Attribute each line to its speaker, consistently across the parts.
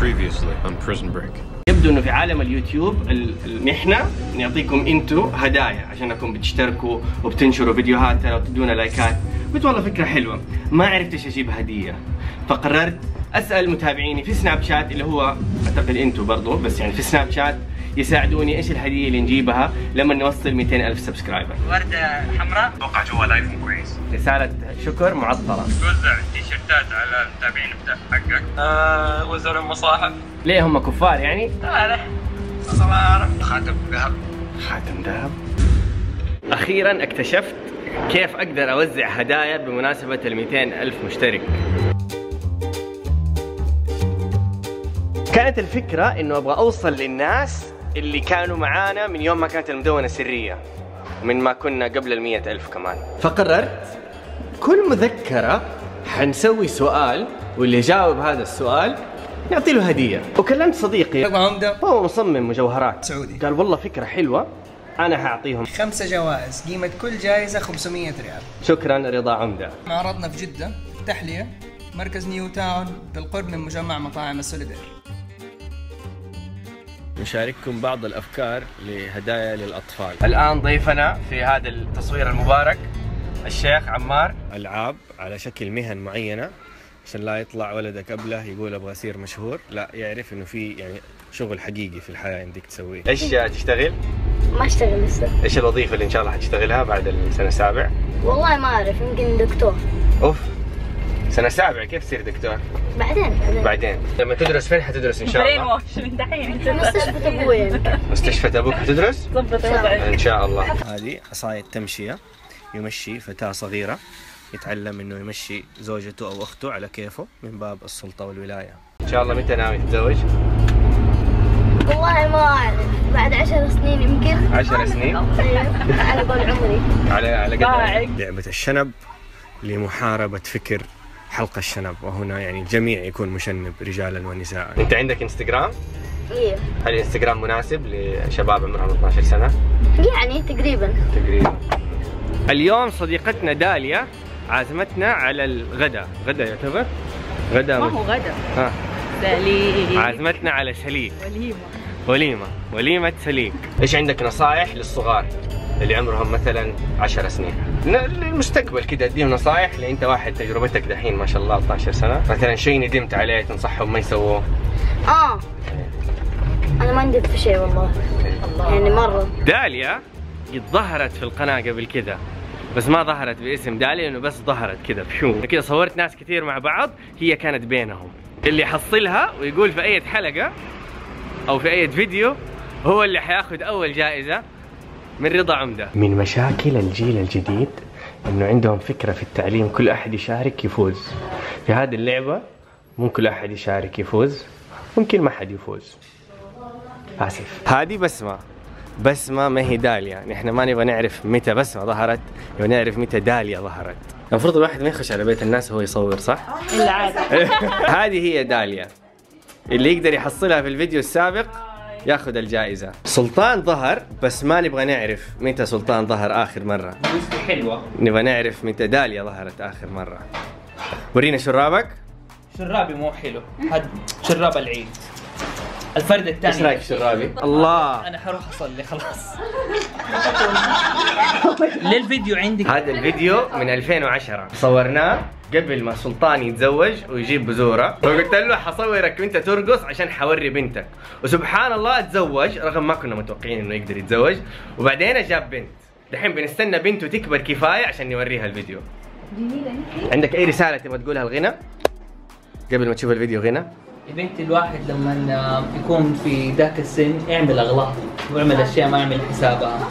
Speaker 1: Previously on Prison Break.
Speaker 2: يبدو إنه في عالم اليوتيوب ال- ال- نحن نعطيكم أنتم هدايا عشانكم بتشتركوا وبتنشروا فيديوهاتنا وتدونا لايكات. قلت والله فكرة حلوة. ما عرفت إيش أجيب هدية. فقررت أسأل متابعيني في سناب شات اللي هو أعتقد أنتم برضو بس يعني في سناب شات يساعدوني. إيش الهدية اللي نجيبها؟ لما نوصل 200 ألف subscriber.
Speaker 3: وردة حمراء.
Speaker 4: أتوقع جوا الايفون كويس.
Speaker 2: رسالة شكر معطره
Speaker 4: توزع تيشيرتات على المتابعين بتاع حقك.
Speaker 3: آه وزر المصاحف.
Speaker 2: ليه هم كفار يعني؟
Speaker 3: لا لا
Speaker 4: أصلا ما اعرف خاتم ذهب.
Speaker 2: خاتم ذهب. أخيرا اكتشفت كيف أقدر أوزع هدايا بمناسبة ال 200 ألف مشترك. كانت الفكرة إنه أبغى أوصل للناس اللي كانوا معانا من يوم ما كانت المدونة سرية من ما كنا قبل ال ألف كمان. فقررت كل مذكرة حنسوي سؤال واللي يجاوب هذا السؤال نعطي له هدية. وكلمت صديقي.
Speaker 5: أبو عمدة.
Speaker 2: هو مصمم مجوهرات.
Speaker 5: سعودي.
Speaker 2: قال والله فكرة حلوة أنا هعطيهم.
Speaker 5: خمسة جوائز قيمة كل جائزة 500 ريال.
Speaker 2: شكرا رضا عمدة.
Speaker 5: معرضنا في جدة تحلية مركز نيو تاون بالقرب من مجمع مطاعم السوليدير.
Speaker 2: نشارككم بعض الأفكار لهدايا للأطفال. الآن ضيفنا في هذا التصوير المبارك الشيخ عمار. ألعاب على شكل مهن معينة عشان لا يطلع ولدك قبله يقول أبغى أصير مشهور. لا يعرف إنه في يعني شغل حقيقي في الحياة عندك تسويه. إيش تشتغل؟
Speaker 6: ما أشتغل لسه.
Speaker 2: إيش الوظيفة اللي إن شاء الله حتشتغلها بعد السنة السابع
Speaker 6: والله ما أعرف يمكن دكتور.
Speaker 2: أوف. سنة سابع كيف تصير دكتور؟
Speaker 6: بعدين بعدين.
Speaker 2: بعدين. لما تدرس فين حتدرس إن شاء
Speaker 7: برين
Speaker 2: الله؟
Speaker 7: واش من دحين.
Speaker 6: مستشفى يمكن
Speaker 2: مستشفى أبوك حتدرس؟
Speaker 7: ظبط
Speaker 2: إن شاء الله. هذه عصايه تمشية. يمشي فتاة صغيرة. يتعلم إنه يمشي زوجته أو أخته على كيفه من باب السلطة والولاية. إن شاء الله متى ناوي تتزوج؟
Speaker 6: والله ما أعرف. بعد عشر سنين يمكن.
Speaker 2: عشر سنين؟
Speaker 6: أيوه على قول عمري.
Speaker 2: على على. قد لعبة الشنب لمحاربة فكر حلق الشنب وهنا يعني الجميع يكون مشنب رجالا ونساء. أنت عندك إنستغرام؟
Speaker 6: أيوه
Speaker 2: هل الانستغرام مناسب لشباب عمرهم 12 سنة؟
Speaker 6: يعني تقريبا.
Speaker 2: تقريبا. اليوم صديقتنا داليا عازمتنا على الغداء. غداء يعتبر؟ غداء
Speaker 7: ما هو غدا
Speaker 2: ها
Speaker 7: دليل
Speaker 2: عازمتنا على سليق
Speaker 7: وليمة.
Speaker 2: وليمة. وليمة سليق إيش عندك نصائح للصغار؟ اللي عمرهم مثلا 10 سنين. للمستقبل كده اديهم نصائح لأن أنت واحد تجربتك دحين ما شاء الله 12 سنة. مثلا شيء ندمت عليه تنصحهم ما يسووه؟
Speaker 6: آه. أنا ما ندب في شيء والله. يعني مرة.
Speaker 2: داليا قد ظهرت في القناة قبل كده بس ما ظهرت باسم داليا إنه بس ظهرت كذا بشو كذا صورت ناس كثير مع بعض هي كانت بينهم. اللي يحصلها ويقول في أي حلقة أو في أي فيديو هو اللي حياخذ أول جائزة. من رضا عمدة. من مشاكل الجيل الجديد إنه عندهم فكرة في التعليم كل أحد يشارك يفوز. في هذه اللعبة مو كل أحد يشارك يفوز ممكن ما حد يفوز. آسف. هذه بسمة. بسمة ما هي داليا نحن ما نبغى نعرف متى بسمة ظهرت نبغى نعرف متى داليا ظهرت. المفروض الواحد ما يخش على بيت الناس وهو يصور صح؟
Speaker 7: إلا عادي
Speaker 2: هذه هي داليا اللي يقدر يحصلها في الفيديو السابق ياخذ الجائزة. سلطان ظهر بس ما نبغى نعرف متى سلطان ظهر آخر مرة.
Speaker 3: حلوة.
Speaker 2: نبغى نعرف متى داليا ظهرت آخر مرة. ورينا شرابك.
Speaker 3: شرابي مو حلو. حد شراب العيد. الفرد الثاني.
Speaker 2: إيش رأيك في شرابي؟ الله.
Speaker 3: أنا حروح أصلي خلاص. ليه الفيديو عندك.
Speaker 2: هذا الفيديو من 2010 صورناه قبل ما سلطان يتزوج ويجيب بزورة. فقلت له حصورك وأنت ترقص عشان حوري بنتك. وسبحان الله تزوج رغم ما كنا متوقعين إنه يقدر يتزوج. وبعدين جاب بنت. دحين بنستنى بنته تكبر كفاية عشان نوريها الفيديو. عندك أي رسالة تبغى تقولها الغنى؟ قبل ما تشوف الفيديو غنى.
Speaker 3: يا بنتي الواحد لما يكون في ذاك السن يعمل أغلاط ويعمل أشياء ما يعمل حسابها.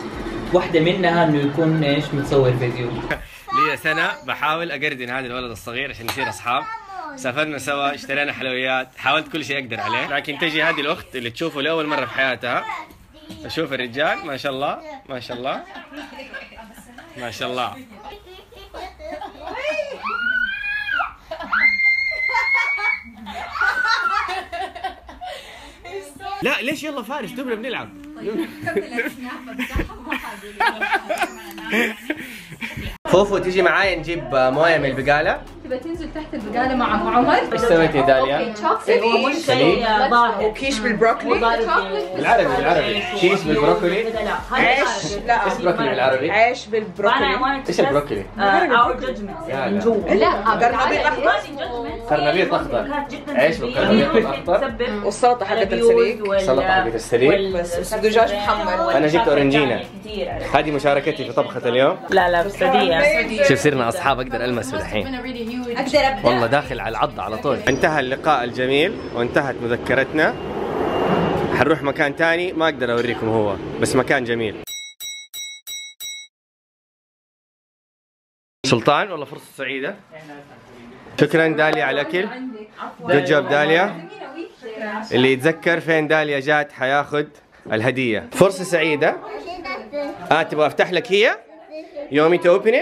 Speaker 3: واحدة منها إنه يكون إيش متصور فيديو.
Speaker 2: لي سنة بحاول أقردن هذا الولد الصغير عشان نصير أصحاب. سافرنا سوا اشترينا حلويات حاولت كل شيء أقدر عليه. لكن تجي هذه الأخت اللي تشوفه لأول مرة في حياتها. أشوف الرجال ما شاء الله ما شاء الله. ما شاء الله. لا ليش؟ يلا فارس دوبنا بنلعب. فوفو تيجي معايا نجيب موية من البقالة.
Speaker 1: تبى تنزل تحت البقالة مع عمر؟
Speaker 2: إيش سويت يا داليا؟
Speaker 1: شوكليت
Speaker 2: سليم
Speaker 7: ضاحك.
Speaker 8: وكيش بالبروكلي؟
Speaker 2: بالعربي بالعربي شيش بالبروكولي
Speaker 8: عيش. لا
Speaker 2: إيش بروكلي بالعربي؟
Speaker 8: عيش بالبروكلي.
Speaker 2: إيش البروكلي؟
Speaker 7: اور جادجمنت
Speaker 2: لا،
Speaker 7: من
Speaker 2: لا.
Speaker 7: جوا.
Speaker 1: لا
Speaker 8: قرنبيط أخضر.
Speaker 2: قرنبيط أخضر. عيش بالقرنبيط الأخضر.
Speaker 8: والسلطة حقت السليق.
Speaker 2: سلطة حقت السليق.
Speaker 8: بس دجاج محمر
Speaker 2: أنا جبت أورنجينا. هذه مشاركتي في طبخة اليوم.
Speaker 7: لا لا بديع
Speaker 2: شوف صرنا أصحاب أقدر ألمسه الحين.
Speaker 1: أقدر أبدأ.
Speaker 2: والله داخل على العض على طول. انتهى اللقاء الجميل وانتهت مذكرتنا. حنروح مكان تاني ما أقدر أوريكم هو بس مكان جميل. سلطان والله فرصة سعيدة. شكرا داليا على الأكل. good job داليا. اللي يتذكر فين داليا جات حياخد الهدية. فرصة سعيدة. آه تبغى أفتح لك هي؟ you want me to open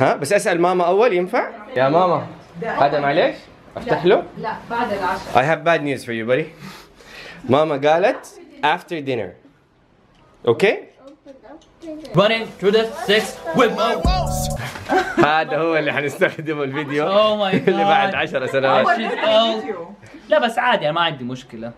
Speaker 2: ها بس أسأل ماما أول ينفع؟ يا ماما. هذا معليش؟ أفتح له؟
Speaker 1: لا بعد العشاء.
Speaker 2: I have bad news for you buddy. ماما قالت after dinner. أوكي
Speaker 3: Running through the six with Mo.
Speaker 2: هذا هو اللي حنستخدمه الفيديو
Speaker 3: Oh my
Speaker 2: اللي بعد
Speaker 3: God.
Speaker 2: عشر سنوات.
Speaker 3: She's out. لا بس عادي أنا ما عندي مشكلة.